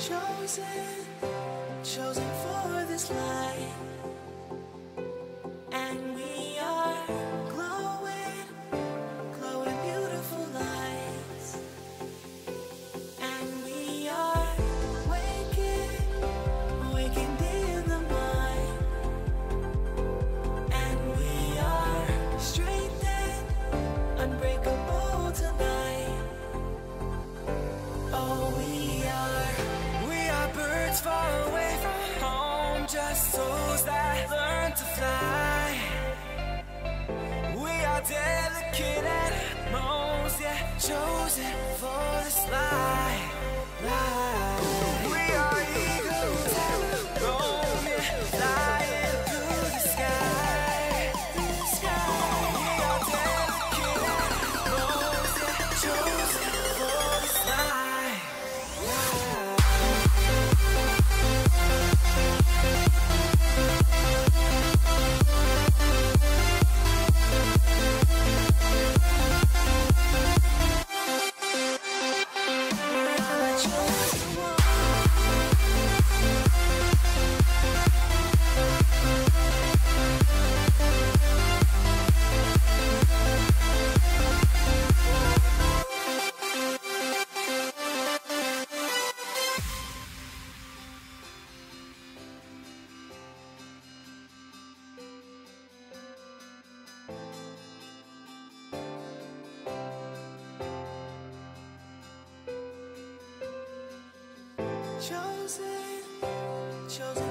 chosen, chosen for this life. Birds far away from home, just souls that learn to fly. We are delicate animals, yeah, chosen for this life. chosen, chosen.